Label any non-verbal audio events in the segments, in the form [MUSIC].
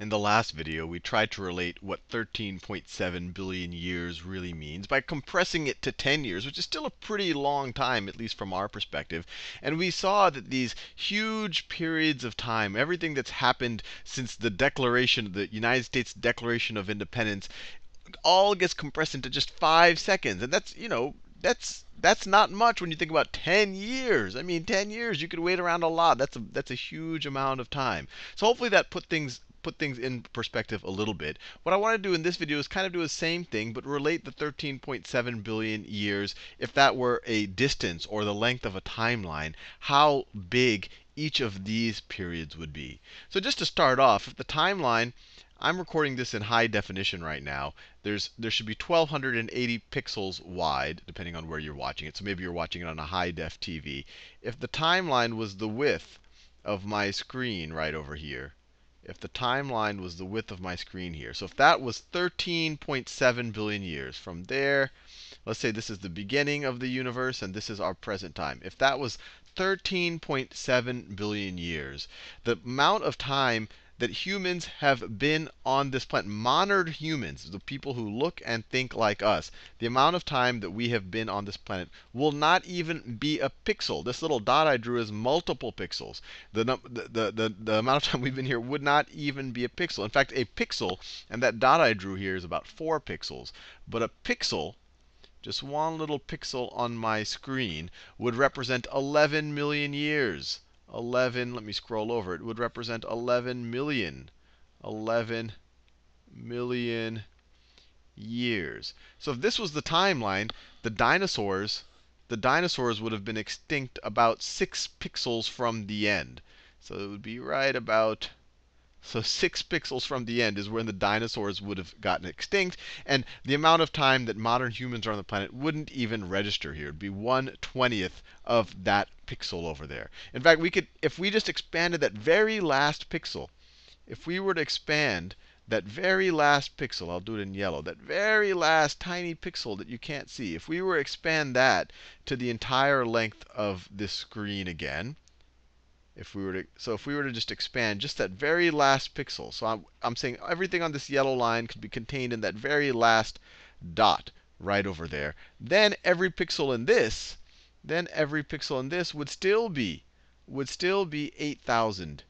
In the last video, we tried to relate what 13.7 billion years really means by compressing it to 10 years, which is still a pretty long time, at least from our perspective. And we saw that these huge periods of time, everything that's happened since the declaration, the United States Declaration of Independence, all gets compressed into just five seconds. And that's, you know, that's that's not much when you think about 10 years. I mean, 10 years, you could wait around a lot. That's a, that's a huge amount of time. So hopefully that put things put things in perspective a little bit. What I want to do in this video is kind of do the same thing, but relate the 13.7 billion years, if that were a distance or the length of a timeline, how big each of these periods would be. So just to start off, if the timeline I'm recording this in high definition right now. There's there should be 1280 pixels wide, depending on where you're watching it. So maybe you're watching it on a high def TV. If the timeline was the width of my screen right over here, if the timeline was the width of my screen here, so if that was 13.7 billion years from there, let's say this is the beginning of the universe and this is our present time. If that was 13.7 billion years, the amount of time that humans have been on this planet, modern humans, the people who look and think like us, the amount of time that we have been on this planet will not even be a pixel. This little dot I drew is multiple pixels. The, the, the, the, amount of [LAUGHS] time we've been here would not even be a pixel. In fact, a pixel, and that dot I drew here is about 4 pixels. But a pixel, just one little pixel on my screen, would represent 11 million years. 11, let me scroll over, it would represent 11 million, 11 million years. So if this was the timeline, the dinosaurs, the dinosaurs would have been extinct about 6 pixels from the end. So it would be right about so 6 pixels from the end is when the dinosaurs would have gotten extinct. And the amount of time that modern humans are on the planet wouldn't even register here. It would be 1 20th of that pixel over there. In fact, we could, if we just expanded that very last pixel, if we were to expand that very last pixel, I'll do it in yellow, that very last tiny pixel that you can't see, if we were to expand that to the entire length of this screen again, if we were to, so if we were to just expand just that very last pixel, so I'm, I'm saying everything on this yellow line could be contained in that very last dot right over there. Then every pixel in this, then every pixel in this would still be, would still be 8,000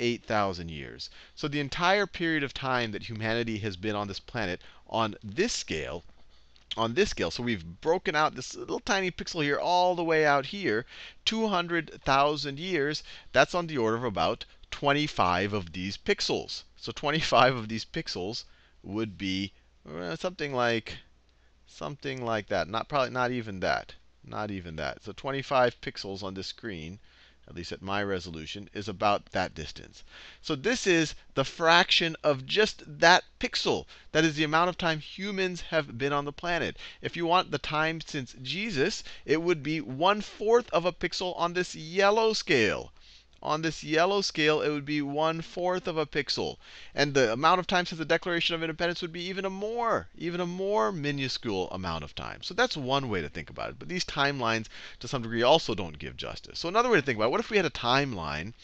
8,000 years. So the entire period of time that humanity has been on this planet on this scale on this scale. So we've broken out this little tiny pixel here all the way out here, 200,000 years. That's on the order of about 25 of these pixels. So 25 of these pixels would be uh, something like something like that. Not probably not even that. Not even that. So 25 pixels on this screen at least at my resolution, is about that distance. So this is the fraction of just that pixel. That is the amount of time humans have been on the planet. If you want the time since Jesus, it would be one fourth of a pixel on this yellow scale. On this yellow scale, it would be one fourth of a pixel. And the amount of time since the Declaration of Independence would be even a more, even a more minuscule amount of time. So that's one way to think about it. But these timelines, to some degree, also don't give justice. So another way to think about it, what if we had a timeline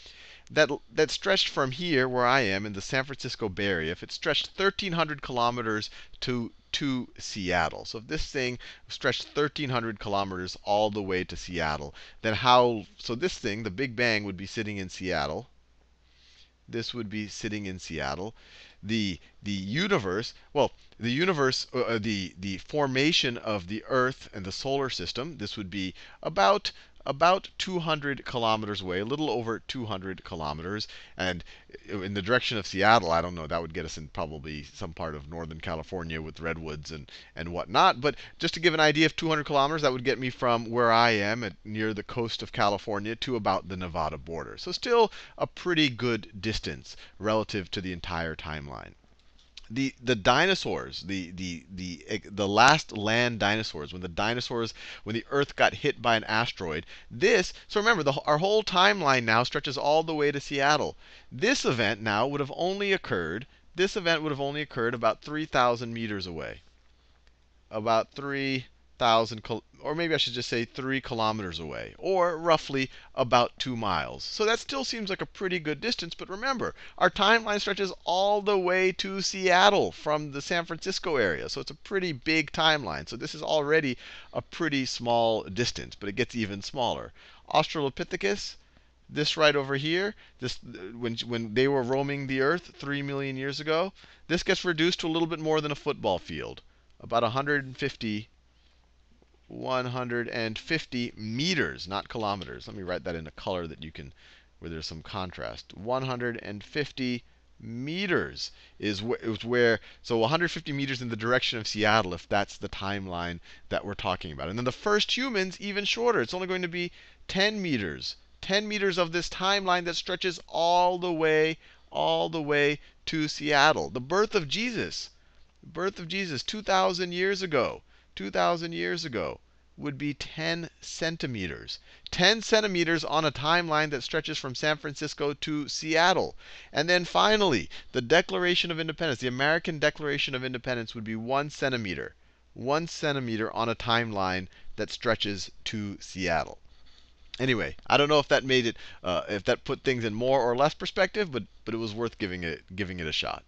that, that stretched from here, where I am, in the San Francisco Bay Area, if it stretched 1,300 kilometers to to Seattle. So if this thing stretched 1,300 kilometers all the way to Seattle, then how, so this thing, the Big Bang, would be sitting in Seattle. This would be sitting in Seattle. The, the universe, well, the universe, uh, uh the, the formation of the Earth and the solar system, this would be about about 200 kilometers away, a little over 200 kilometers. And in the direction of Seattle, I don't know, that would get us in probably some part of northern California with redwoods and, and whatnot. But just to give an idea of 200 kilometers, that would get me from where I am at near the coast of California to about the Nevada border. So still a pretty good distance relative to the entire timeline the the dinosaurs, the the the eh, the last land dinosaurs, when the dinosaurs, when the Earth got hit by an asteroid, this. So remember, the, our whole timeline now stretches all the way to Seattle. This event now would have only occurred. This event would have only occurred about 3,000 meters away. About 3 thousand, or maybe I should just say three kilometers away, or roughly about two miles. So that still seems like a pretty good distance. But remember, our timeline stretches all the way to Seattle from the San Francisco area. So it's a pretty big timeline. So this is already a pretty small distance, but it gets even smaller. Australopithecus, this right over here, this when when they were roaming the Earth three million years ago, this gets reduced to a little bit more than a football field, about 150 150 meters, not kilometers. Let me write that in a color that you can, where there's some contrast. 150 meters is, wh is where, so 150 meters in the direction of Seattle, if that's the timeline that we're talking about. And then the first humans, even shorter. It's only going to be 10 meters. 10 meters of this timeline that stretches all the way, all the way to Seattle. The birth of Jesus, the birth of Jesus 2,000 years ago. 2,000 years ago would be 10 centimeters. 10 centimeters on a timeline that stretches from San Francisco to Seattle. And then finally, the Declaration of Independence, the American Declaration of Independence would be 1 centimeter. 1 centimeter on a timeline that stretches to Seattle. Anyway, I don't know if that made it, uh, if that put things in more or less perspective, but but it was worth giving it giving it a shot.